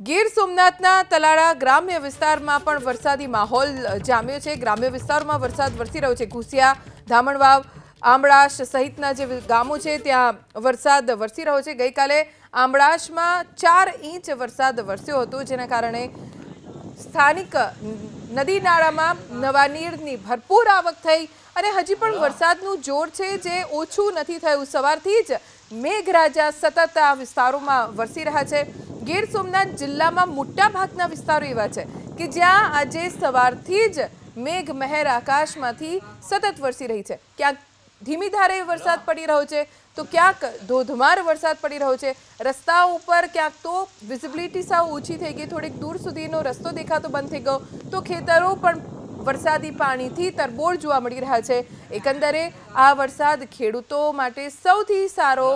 ગીર સોમનાથના તલાળા ગ્રામ્ય વિસ્તારમાં પણ વરસાદી માહોલ જામ્યો છે. ગ્રામ્ય વિસ્તારોમાં વરસાદ વરસી રહ્યો છે. ઘુસિયા, ધામણવાવ આંબળાશ સહિતના જે ગામો છે, ત્યાં વરસાદ વરસી રહ્યો છે. ગઈકાલે આંબળાશમાં ચાર ઇંચ વરસાદ વરસ્યો હતો, જેના કારણે સ્થાનિક નદી નાળામાં નવા નીરની ભરપૂર આવક થઈ અને હજી પણ વરસાદનું જોર છે જે ઓછું નથી થયું. સવારથી જ મેઘરાજા સતત આ વિસ્તારોમાં વરસી રહ્યા છે. ગીર સોમનાથ જિલ્લામાં મોટા ભાગના વિસ્તારો એવા છે કે જ્યાં આજે સવારથી જ મેઘ મહેર આકાશમાંથી સતત વરસી રહી છે. ક્યાંક ધીમી ધારે વરસાદ પડી રહ્યો છે, તો ક્યાંક ધોધમાર વરસાદ પડી રહ્યો છે. રસ્તા ઉપર ક્યાંક તો વિઝિબિલિટી સાવ ઓછી થઈ ગઈ, થોડીક દૂર સુધીનો રસ્તો દેખાતો બંધ થઈ ગયો. તો ખેતરો પણ વરસાદી પાણીથી તરબોળ જોવા મળી રહ્યા છે. એકંદરે આ વરસાદ ખેડૂતો માટે સૌથી સારો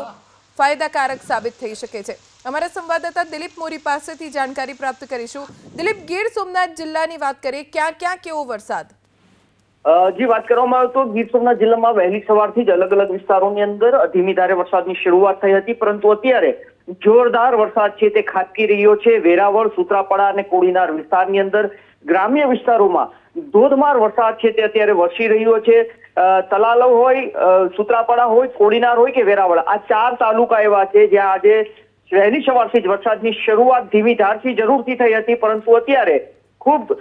ફાયદાકારક સાબિત થઈ શકે છે. અમારા સંવાદદાતા દિલીપ મોરી પાસેથી જાણકારી પ્રાપ્ત કરીશું. દિલીપ, ગીર સોમનાથ જિલ્લાની વાત કરીએ, ક્યાં ક્યાં કેવો વરસાદ? જી, વાત કરવામાં આવે તો ગીર સોમનાથ જિલ્લામાં વહેલી સવારથી જ અલગ અલગ વિસ્તારોની અંદર ધીમી ધારે વરસાદની શરૂઆત થઈ હતી, પરંતુ અત્યારે જોરદાર વરસાદ છે તે ખાબકી રહ્યો છે. વેરાવળ, સુત્રાપાડા અને કોડીનાર વિસ્તારની અંદર ગ્રામ્ય વિસ્તારોમાં ધોધમાર વરસાદ છે તે અત્યારે વરસી રહ્યો છે. તલાલવ હોય સુત્રાપાડા હોય, કોડીનાર હોય કે વેરાવળ, આ ચાર તાલુકા એવા છે જ્યાં આજે વહેલી સવારથી જ વરસાદની શરૂઆત ધીમી ધારથી જરૂરથી થઈ હતી, પરંતુ અત્યારે ખૂબ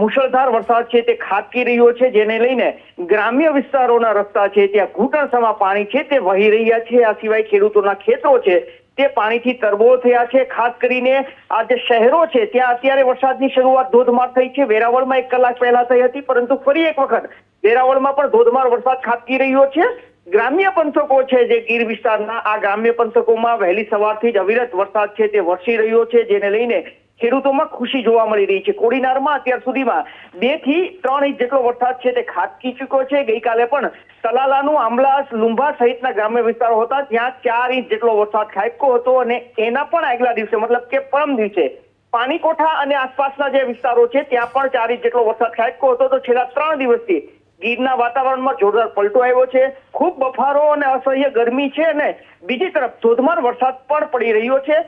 મુશળધાર વરસાદ છે તે ખાબકી રહ્યો છે, જેને લઈને ગ્રામ્ય વિસ્તારોના રસ્તા છે, ત્યાં ઘૂંટણસમાં પાણી છે, તે વહી રહ્યા છે. આ સિવાય ખેડૂતોના ખેતરો છે, તે પાણીથી તરબોળ થયા છે, ખાસ કરીને આ જે શહેરો છે, ત્યાં અત્યારે વરસાદની શરૂઆત ધોધમાર થઈ છે. વેરાવળમાં એક કલાક પહેલા થઈ હતી, પરંતુ ફરી એક વખત વેરાવળમાં પણ ધોધમાર વરસાદ ખાબકી રહ્યો છે. ગ્રામ્ય પંથકો છે જે ગીર વિસ્તારના, આ ગ્રામ્ય પંથકોમાં વહેલી સવારથી જ અવિરત વરસાદ છે તે વરસી રહ્યો છે, જેને લઈને ખેડૂતોમાં ખુશી જોવા મળી રહી છે. કોડીનારમાં અત્યાર સુધીમાં બેથી ત્રણ ઇંચ જેટલો વરસાદ છે તે ખાબકી ચૂક્યો છે. ગઈકાલે પણ તલાલાનું આંબલાસ લુંભા સહિતના ગ્રામ્ય વિસ્તારો હતા, ત્યાં ચાર ઇંચ જેટલો વરસાદ ખાબક્યો હતો અને એના પણ આગલા દિવસે, મતલબ કે પરમ દિવસે, પાણીકોઠા અને આસપાસના જે વિસ્તારો છે, ત્યાં પણ ચાર ઇંચ જેટલો વરસાદ ખાબક્યો હતો. તો છેલ્લા ત્રણ દિવસથી ગીરના વાતાવરણમાં જોરદાર પલટો આવ્યો છે. ખૂબ બફારો અને અસહ્ય ગરમી છે અને બીજી તરફ ધોધમાર વરસાદ પણ પડી રહ્યો છે.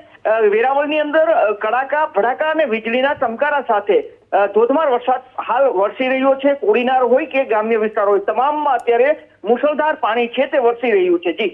વેરાવળની અંદર કડાકા, ભડાકા અને વીજળીના ચમકારા સાથે ધોધમાર વરસાદ હાલ વરસી રહ્યો છે. કોડીનાર હોય કે ગ્રામ્ય વિસ્તાર હોય તમામમાં અત્યારે મુશળધાર પાણી છે તે વરસી રહ્યું છે. જી.